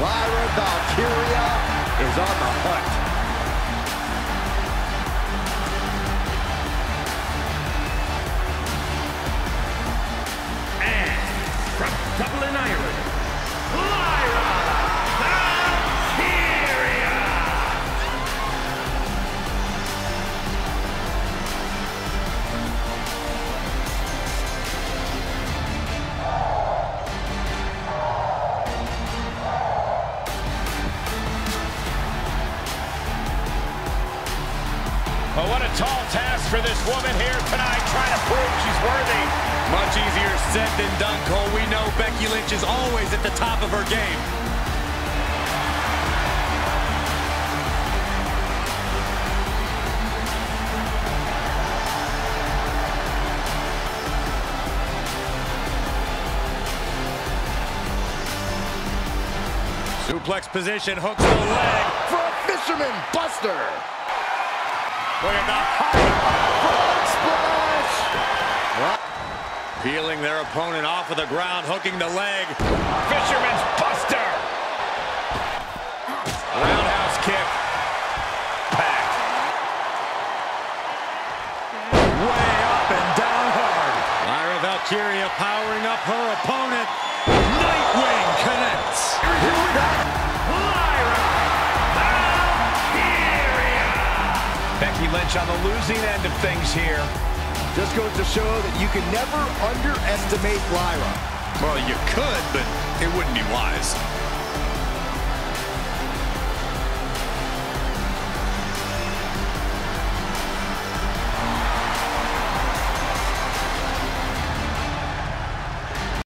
Lyra Valkyria is on the hunt. And from Dublin, Ireland. A tall task for this woman here tonight, trying to prove she's worthy. Much easier said than done, Cole. We know Becky Lynch is always at the top of her game. Suplex position, hooks the leg. For a fisherman buster. At the Frog splash. Peeling their opponent off of the ground, hooking the leg. Fisherman's Buster. Roundhouse kick. Packed. Way up and down hard. Lyra Valkyria powering up her opponent. Nightwing Becky Lynch on the losing end of things here. Just goes to show that you can never underestimate Lyra. Well, you could, but it wouldn't be wise.